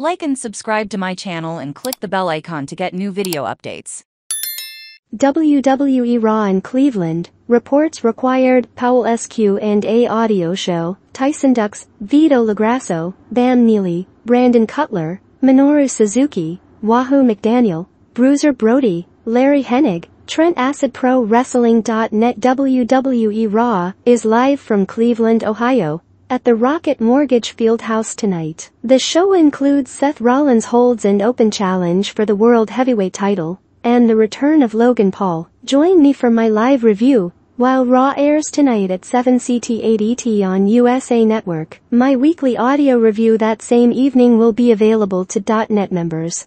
Like and subscribe to my channel and click the bell icon to get new video updates. WWE Raw in Cleveland, reports required, Powell's Q&A audio show, Tyson Dux, Vito LoGrasso, Bam Neely, Brandon Cutler, Minoru Suzuki, Wahoo McDaniel, Bruiser Brody, Larry Hennig, Trent Acid Pro Wrestling.net WWE Raw is live from Cleveland, Ohio, at the Rocket Mortgage Fieldhouse tonight. The show includes Seth Rollins holds an open challenge for the World Heavyweight title, and the return of Logan Paul. Join me for my live review, while Raw airs tonight at 7 CT 8 ET on USA Network. My weekly audio review that same evening will be available to .net members.